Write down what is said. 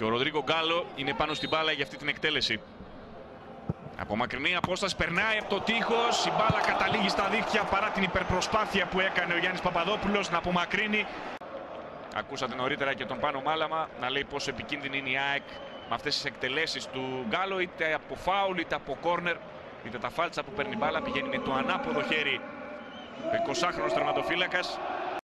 Και ο Ροδρίγκο Γκάλο είναι πάνω στην μπάλα για αυτή την εκτέλεση. Από μακρινή απόσταση περνάει από το τείχος. Η μπάλα καταλήγει στα δίχτυα παρά την υπερπροσπάθεια που έκανε ο Γιάννης Παπαδόπουλος να απομακρύνει. Ακούσατε νωρίτερα και τον Πάνο Μάλαμα να λέει πόσο επικίνδυνη είναι η ΑΕΚ με αυτές τις εκτελέσεις του Γκάλο, είτε από φάουλ είτε από κόρνερ. Είτε τα φάλτσα που παίρνει μπάλα πηγαίνει με το ανάποδο χέρι ο 20χρονο τερματοφύλακας.